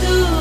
through